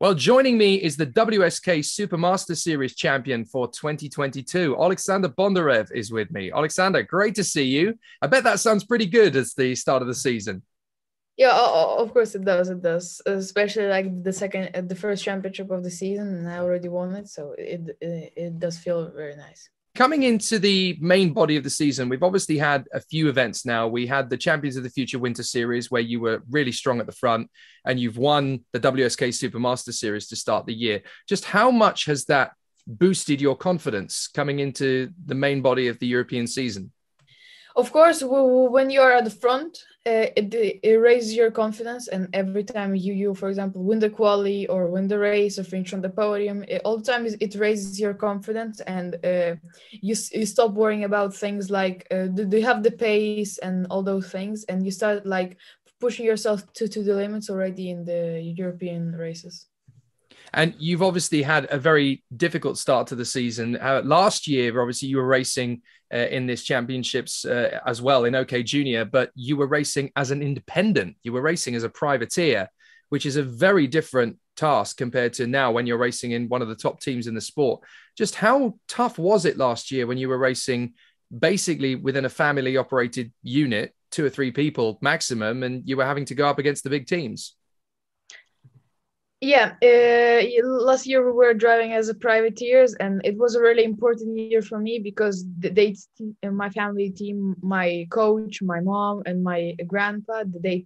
Well, joining me is the WSK Supermaster Series champion for 2022. Alexander Bondarev is with me. Alexander, great to see you. I bet that sounds pretty good as the start of the season. Yeah, of course it does. It does, especially like the second, uh, the first championship of the season, and I already won it, so it it, it does feel very nice coming into the main body of the season, we've obviously had a few events now. We had the Champions of the Future Winter Series where you were really strong at the front and you've won the WSK Supermaster Series to start the year. Just how much has that boosted your confidence coming into the main body of the European season? Of course, when you are at the front, uh, it, it raises your confidence and every time you you for example win the quali or win the race or finish on the podium it, all the time it raises your confidence and uh, you, you stop worrying about things like uh, do, do you have the pace and all those things and you start like pushing yourself to, to the limits already in the european races and you've obviously had a very difficult start to the season. Uh, last year, obviously, you were racing uh, in this championships uh, as well in OK Junior, but you were racing as an independent. You were racing as a privateer, which is a very different task compared to now when you're racing in one of the top teams in the sport. Just how tough was it last year when you were racing basically within a family operated unit, two or three people maximum, and you were having to go up against the big teams? Yeah uh, last year we were driving as a privateers and it was a really important year for me because they my family team my coach my mom and my grandpa they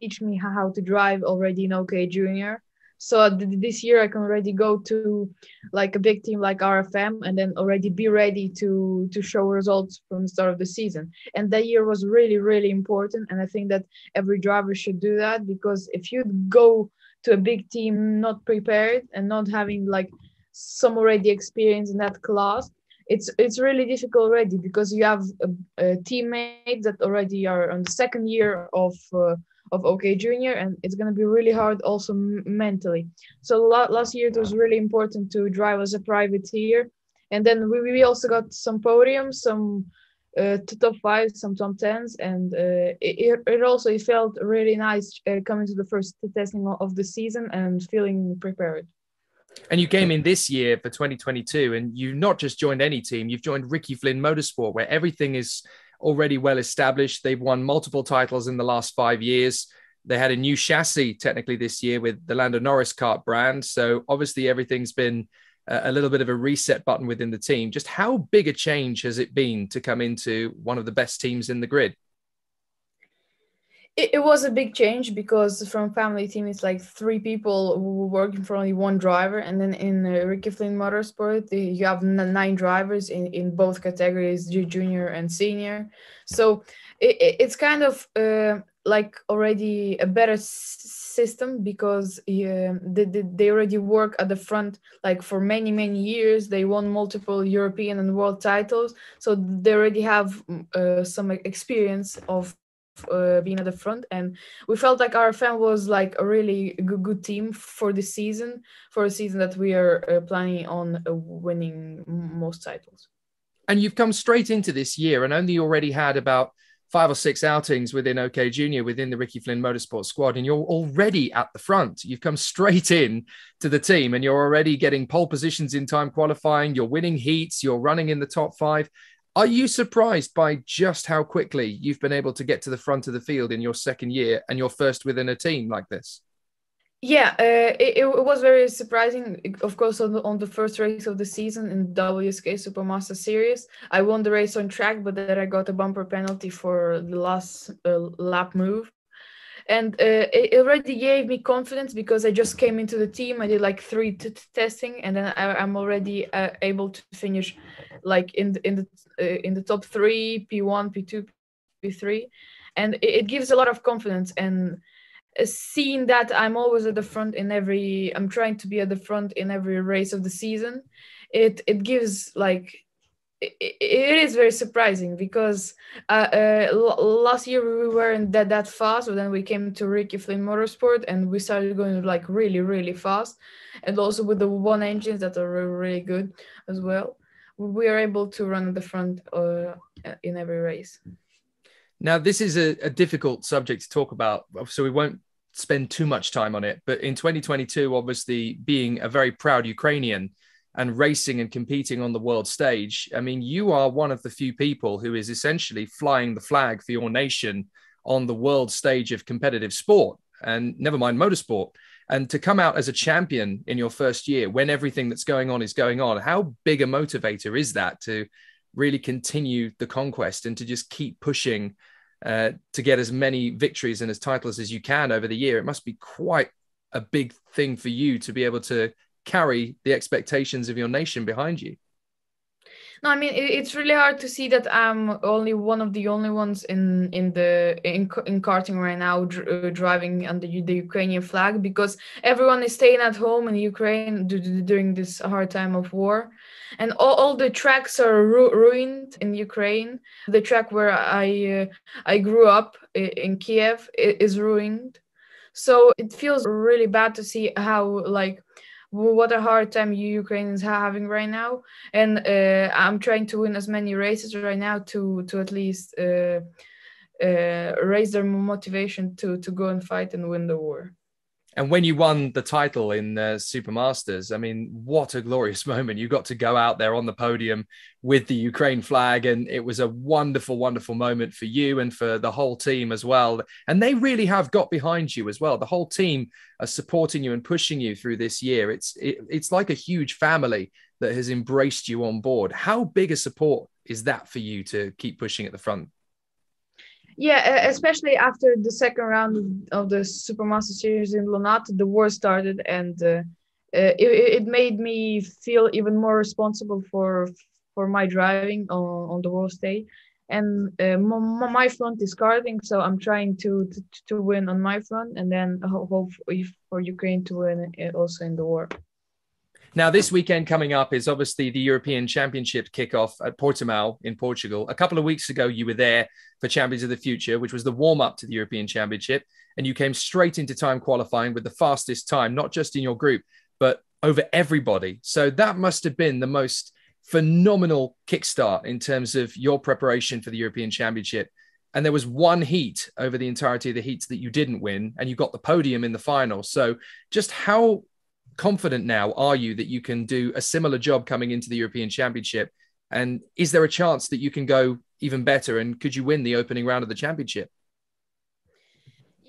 teach me how to drive already in ok junior so this year i can already go to like a big team like rfm and then already be ready to to show results from the start of the season. And that year was really really important and i think that every driver should do that because if you go to a big team not prepared and not having like some already experience in that class it's it's really difficult already because you have a, a teammates that already are on the second year of uh, of OK Junior, and it's going to be really hard also mentally. So last year it was really important to drive as a privateer, and then we, we also got some podiums, some uh, top five, some top tens, and uh, it, it also it felt really nice uh, coming to the first testing of the season and feeling prepared. And you came in this year for 2022, and you've not just joined any team, you've joined Ricky Flynn Motorsport, where everything is already well established. They've won multiple titles in the last five years. They had a new chassis technically this year with the Lando Norris kart brand. So obviously everything's been a little bit of a reset button within the team. Just how big a change has it been to come into one of the best teams in the grid? It, it was a big change because from family team it's like three people working for only one driver, and then in uh, Ricky Flynn Motorsport you have nine drivers in in both categories, junior and senior. So it, it's kind of uh, like already a better system because yeah, they, they already work at the front like for many many years. They won multiple european and world titles. So they already have uh, some experience of uh, being at the front and we felt like RFM was like a really good, good team for the season for a season that we are uh, planning on uh, winning most titles and you've come straight into this year and only already had about five or six outings within OK Junior within the Ricky Flynn Motorsport squad, and you're already at the front. You've come straight in to the team, and you're already getting pole positions in time qualifying. You're winning heats. You're running in the top five. Are you surprised by just how quickly you've been able to get to the front of the field in your second year, and you're first within a team like this? Yeah, uh, it, it was very surprising. Of course, on the, on the first race of the season in WSK Supermaster Series, I won the race on track, but then I got a bumper penalty for the last uh, lap move. And uh, it already gave me confidence because I just came into the team. I did like three t- testing, and then I, am already uh, able to finish like in the in the uh, in the top three, P1, P2, P3, and it, it gives a lot of confidence and seeing that I'm always at the front in every I'm trying to be at the front in every race of the season it it gives like it, is very surprising because uh, uh, last year we weren't that that fast but then we came to Ricky Flynn Motorsport and we started going like really really fast and also with the one engines that are really, really good as well we are able to run at the front uh, in every race now, this is a, a, difficult subject to talk about, so we won't spend too much time on it. But in 2022, obviously being a very proud Ukrainian and racing and competing on the world stage, I mean, you are one of the few people who is essentially flying the flag for your nation on the world stage of competitive sport and never mind motorsport. And to come out as a champion in your first year when everything that's going on is going on, how big a motivator is that to really continue the conquest and to just keep pushing uh, to get as many victories and as titles as you can over the year. It must be quite a big thing for you to be able to carry the expectations of your nation behind you. No, I mean it's really hard to see that I'm only one of the only ones in in the in, in karting right now uh, driving under the Ukrainian flag because everyone is staying at home in Ukraine during this hard time of war and all, all the tracks are ru- ruined in Ukraine. The track where I uh, I grew up in Kiev is ruined, so it feels really bad to see how like what a hard time you Ukrainians are having right now. And uh, I'm trying to win as many races right now to to at least uh, uh, raise their motivation to to go and fight and win the war and when you won the title in uh, Supermasters, I mean, what a glorious moment! You got to go out there on the podium with the Ukraine flag, and it was a wonderful, wonderful moment for you and for the whole team as well. And they really have got behind you as well. The whole team are supporting you and pushing you through this year. It's it, it's like a huge family that has embraced you on board. How big a support is that for you to keep pushing at the front? Yeah, especially after the second round of the Supermaster Series in Lonato, the war started, and uh, uh, it, it, made me feel even more responsible for for my driving on, on the world stage. And uh, my front is karting, so I'm trying to, to to win on my front, and then hope for Ukraine to win uh, also in the war. Now, this weekend coming up is obviously the European Championship kickoff at Portimao in Portugal. A couple of weeks ago, you were there for Champions of the Future, which was the warm up to the European Championship. And you came straight into time qualifying with the fastest time, not just in your group, but over everybody. So that must have been the most phenomenal kickstart in terms of your preparation for the European Championship. And there was one heat over the entirety of the heats that you didn't win, and you got the podium in the final. So, just how confident now are you that you can do a similar job coming into the European Championship? And is there a chance that you can go even better? And could you win the opening round of the championship?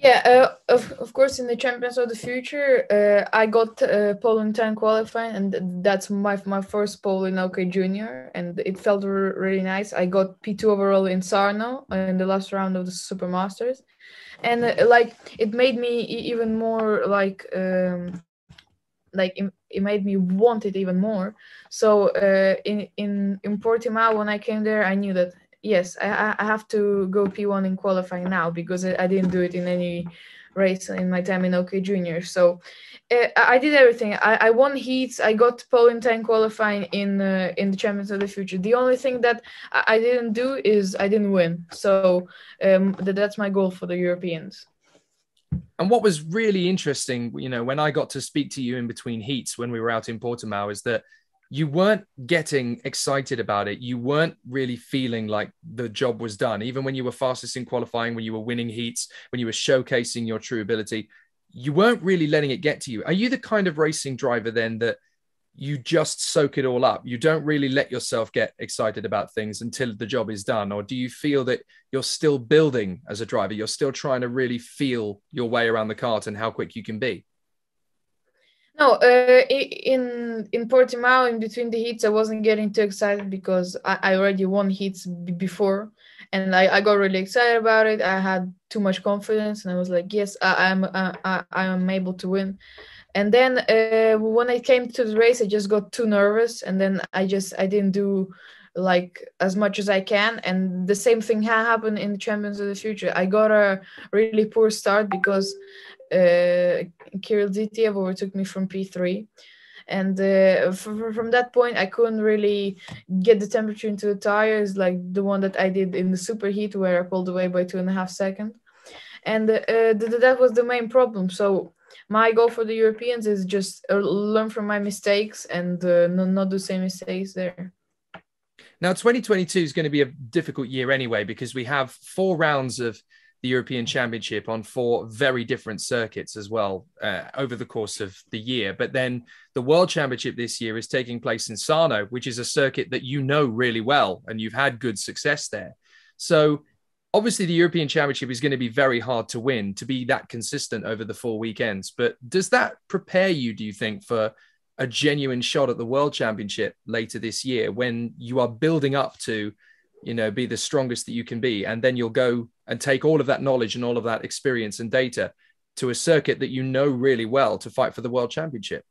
Yeah, uh, of, of course, in the Champions of the Future, uh, I got uh, pole in time qualifying, and that's my my first pole in OK Junior, and it felt really nice. I got P2 overall in Sarno in the last round of the Super Masters, and uh, like it made me even more like um, like it, it made me want it even more. So uh, in in in Portimao when I came there I knew that yes I, I have to go P1 in qualifying now because I, didn't do it in any race in my time in OK Junior. So uh, I did everything. I, I won heats. I got pole in time qualifying in uh, in the Champions of the Future. The only thing that I, I didn't do is I didn't win. So um, that, that's my goal for the Europeans and what was really interesting, you know, when I got to speak to you in between heats when we were out in Portimao, is that you weren't getting excited about it. You weren't really feeling like the job was done. Even when you were fastest in qualifying, when you were winning heats, when you were showcasing your true ability, you weren't really letting it get to you. Are you the kind of racing driver then that you just soak it all up. You don't really let yourself get excited about things until the job is done. Or do you feel that you're still building as a driver? You're still trying to really feel your way around the kart and how quick you can be? No, uh, in in Portimao, in between the heats, I wasn't getting too excited because I, I already won heats b- before, and I, I got really excited about it. I had too much confidence, and I was like, "Yes, I, am uh, I, I am able to win." And then uh, when i came to the race i just got too nervous and then i just i didn't do like as much as i can and the same thing happened in the champions of the future. I got a really poor start because uh, Kirill Zitiev overtook me from P3 and uh, from that point i couldn't really get the temperature into the tires like the one that i did in the superheat where i pulled away by two and a half seconds. And uh, th- that was the main problem. So my goal for the Europeans is just uh, learn from my mistakes and uh, not do the same mistakes there. Now, 2022 is going to be a difficult year anyway because we have four rounds of the European Championship on four very different circuits as well uh, over the course of the year. But then the World Championship this year is taking place in Sarno, which is a circuit that you know really well and you've had good success there. So obviously the European Championship is going to be very hard to win to be that consistent over the four weekends. But does that prepare you, do you think, for a genuine shot at the World Championship later this year when you are building up to you know be the strongest that you can be and then you'll go and take all of that knowledge and all of that experience and data to a circuit that you know really well to fight for the world championship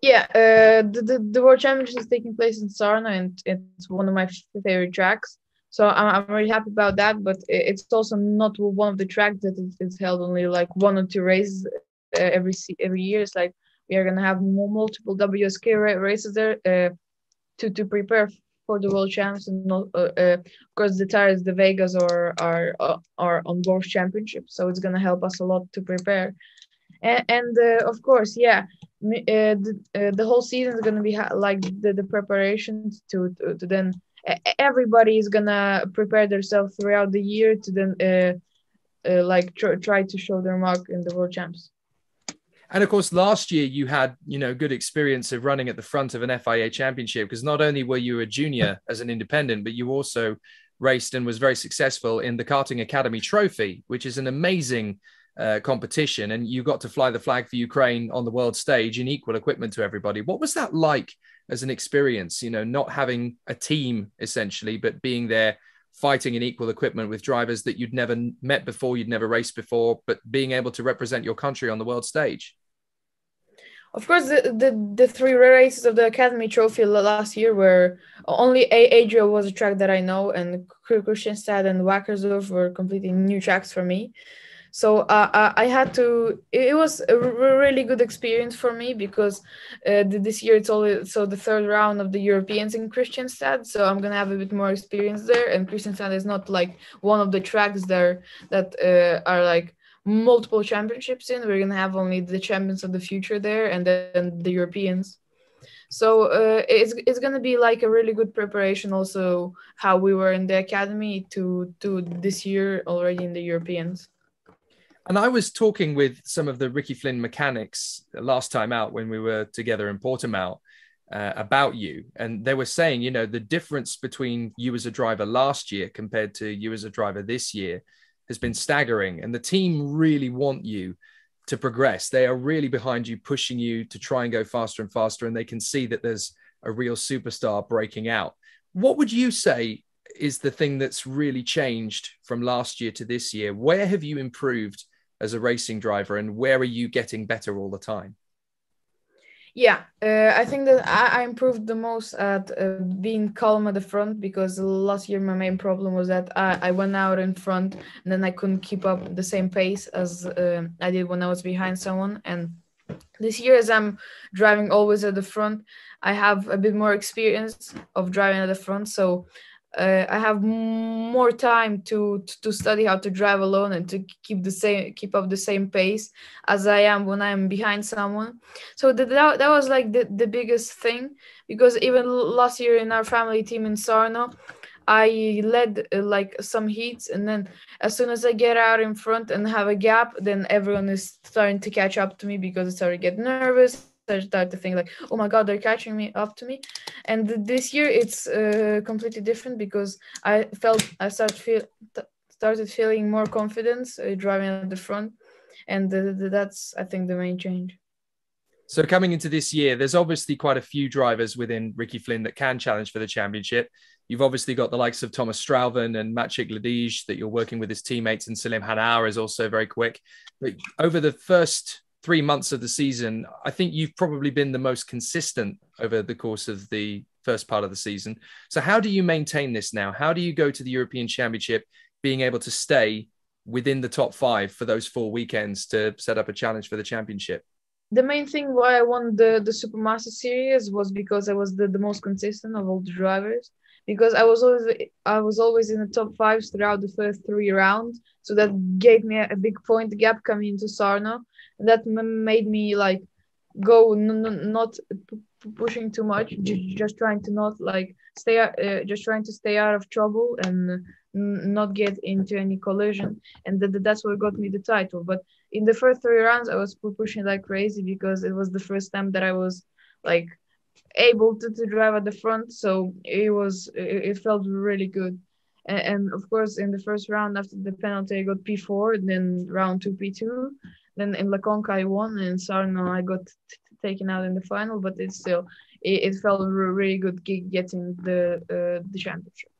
yeah uh, the, the, the world championship is taking place in sarno and it's one of my favorite tracks so i'm, I'm really happy about that but it's also not one of the tracks that it's held only like one or two races uh, every every year. It's like we are going to have multiple wsk races there uh, to to prepare for the world champs and not uh, uh, because the tires the vegas are are uh, are on both championships so it's gonna help us a lot to prepare. And, and uh, of course yeah uh, the, uh, the whole season is gonna be ha- like the, the preparations to, to, to then everybody is gonna prepare themselves throughout the year to then like tr- try to show their mark in the world champs and of course, last year you had, you know, good experience of running at the front of an FIA championship because not only were you a junior as an independent, but you also raced and was very successful in the Karting Academy Trophy, which is an amazing uh, competition. And you got to fly the flag for Ukraine on the world stage in equal equipment to everybody. What was that like as an experience? You know, not having a team essentially, but being there fighting in equal equipment with drivers that you'd never met before, you'd never raced before, but being able to represent your country on the world stage? Of course, the, the, the three races of the Academy Trophy last year were only Adria was a track that I know, and Kristianstad and Wackersdorf were completely new tracks for me. So uh, I had to. It was a really good experience for me because uh, this year it's only so the third round of the Europeans in Kristianstad. So I'm gonna have a bit more experience there, and Kristianstad is not like one of the tracks there that uh, are like multiple championships in. We're gonna have only the champions of the future there, and then the Europeans. So uh, it's it's gonna be like a really good preparation. Also, how we were in the academy to to this year already in the Europeans. And I was talking with some of the Ricky Flynn mechanics last time out when we were together in Portimao uh, about you. And they were saying, you know, the difference between you as a driver last year compared to you as a driver this year has been staggering. And the team really want you to progress. They are really behind you, pushing you to try and go faster and faster. And they can see that there's a real superstar breaking out. What would you say is the thing that's really changed from last year to this year? Where have you improved as a racing driver and where are you getting better all the time? Yeah, uh, I think that I, I, improved the most at uh, being calm at the front because last year my main problem was that I, I went out in front and then I couldn't keep up the same pace as uh, I did when I was behind someone. And this year, as I'm driving always at the front, I have a bit more experience of driving at the front. So uh, I have more time to, to study how to drive alone and to keep the same keep up the same pace as I am when I'm behind someone. So that that was like the, the biggest thing because even last year in our family team in Sarno, I led uh, like some heats and then as soon as I get out in front and have a gap, then everyone is starting to catch up to me because I started to get nervous I start to think like, oh my god, they're catching me up to me. And this year it's uh, completely different because I felt I started feel started feeling more confidence uh, driving at the front, and that's I think the main change. So coming into this year, there's obviously quite a few drivers within Ricky Flynn that can challenge for the championship. You've obviously got the likes of Thomas Strauven and Maciek Gladysz that you're working with his teammates, and Salim Hanaur is also very quick. But over the first three months of the season, I think you've probably been the most consistent over the course of the first part of the season. So, how do you maintain this now? How do you go to the European Championship being able to stay within the top five for those four weekends to set up a challenge for the championship? The main thing why I won the, the Supermaster Series was because I was the, the most consistent of all the drivers because I was always I was always in the top fives throughout the first three rounds. So that gave me a, a big point gap coming into Sarno that made me like go not pushing too much just trying to not like stay uh, just trying to stay out of trouble and not get into any collision, and th- that's what got me the title. But in the first three rounds, I was pushing like crazy because it was the first time that I was like able to, to drive at the front, so it was it, it felt really good. And, and, of course, in the first round after the penalty, I got P4, then round two P2, then in La Conca I won, and Sarno I got t- taken out in the final, but it's still it, it felt really good getting the uh, the championship.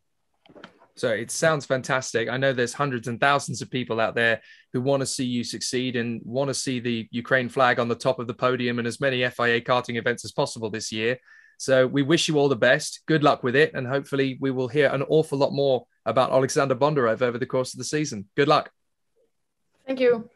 So it sounds fantastic. I know there's hundreds and thousands of people out there who want to see you succeed and want to see the Ukraine flag on the top of the podium and as many FIA karting events as possible this year. So we wish you all the best. Good luck with it. And hopefully we will hear an awful lot more about Alexander Bondarev over the course of the season. Good luck. Thank you.